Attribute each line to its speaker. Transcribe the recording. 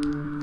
Speaker 1: Mm-hmm.